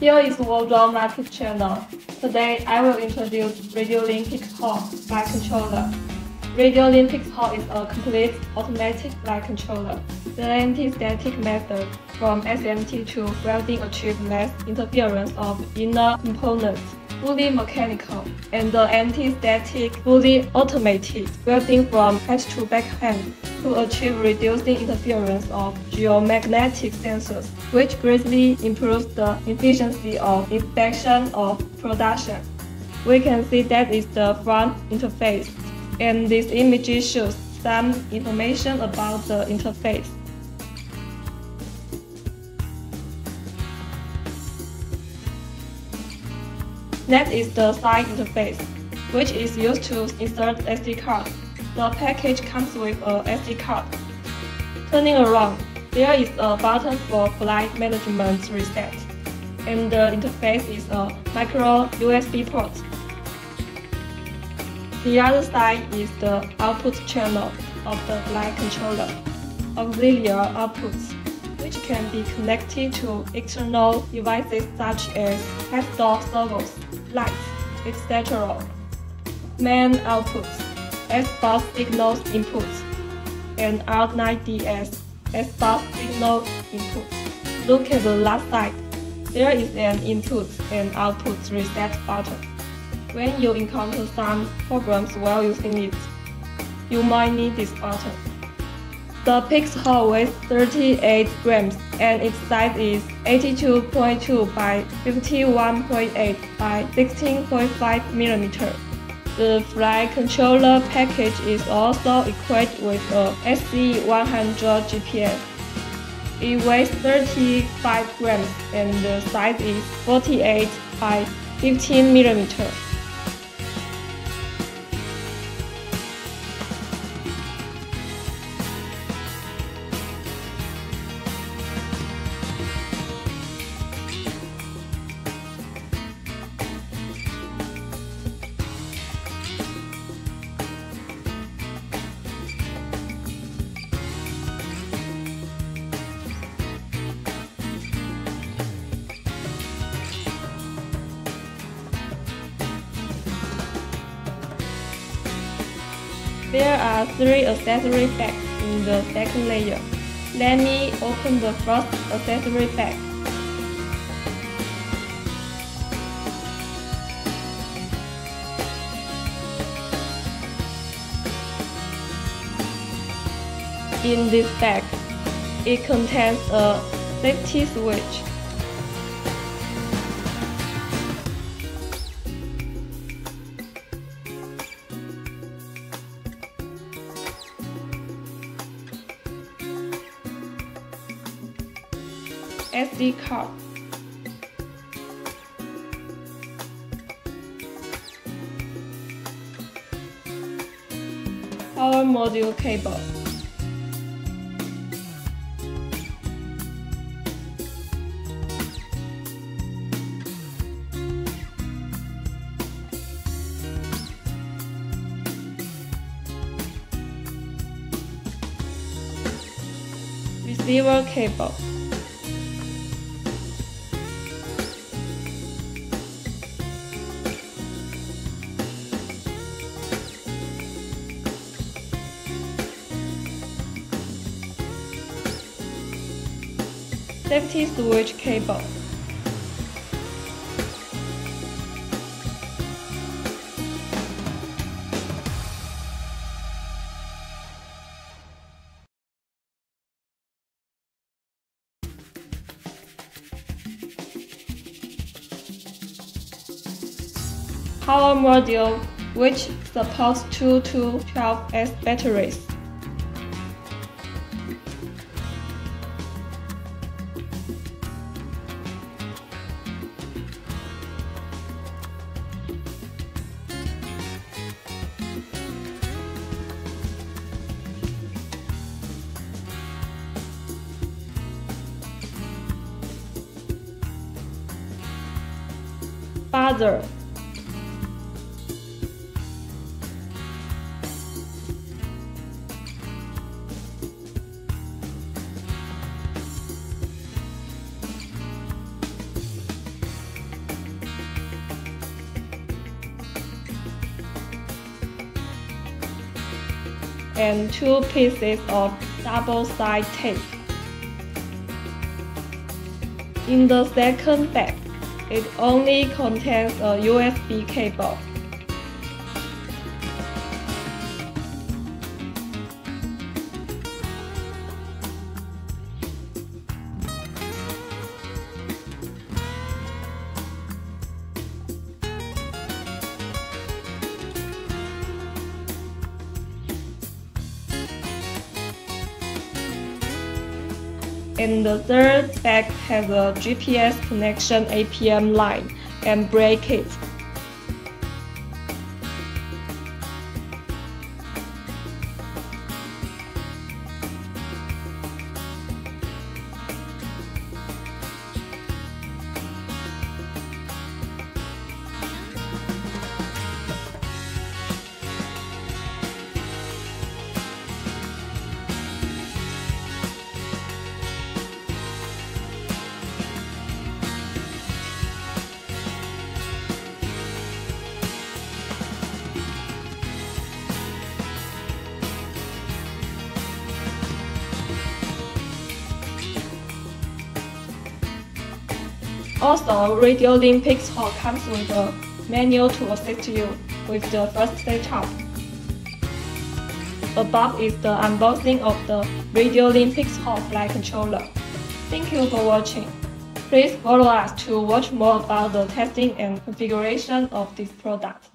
Here is World Drone Market Channel. Today I will introduce RadioLink Pixhawk flight controller. RadioLink Pixhawk is a complete automatic flight controller. The anti-static method from SMT to welding achieves less interference of inner components, fully mechanical, and the anti-static fully automated welding from head to back backhand to achieve reducing interference of geomagnetic sensors, which greatly improves the efficiency of inspection of production. We can see that is the front interface, and this image shows some information about the interface. Next is the side interface, which is used to insert SD card. The package comes with a SD card. Turning around, there is a button for flight management reset, and the interface is a micro USB port. The other side is the output channel of the flight controller, auxiliary outputs which can be connected to external devices such as head-door servos, lights, etc. Main outputs, S-bus signals inputs, and R9DS S-bus signal inputs. Look at the last side. There is an input and output reset button. When you encounter some problems while using it, you might need this button. The Pixhawk weighs 38 grams and its size is 82.2 by 51.8 by 16.5 millimeter. The flight controller package is also equipped with a SE100 GPS. It weighs 35 grams and the size is 48 by 15 millimeter. There are three accessory bags in the second layer. Let me open the first accessory bag. In this bag, it contains a safety switch SD card. Power module cable. Receiver cable. Safety switch cable. Power module which supports 2 to 12S batteries. father and two pieces of double-side tape. In the second bag, it only contains uh, a USB cable. And the third bag has a GPS connection APM line and brake Also, Radio Link Pixhawk comes with a manual to assist you with the first setup. Above is the unboxing of the Radio Link Pixhawk Flight Controller. Thank you for watching. Please follow us to watch more about the testing and configuration of this product.